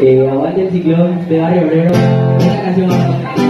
Eh, aguante el ciclón de Barrio Obrero. Canción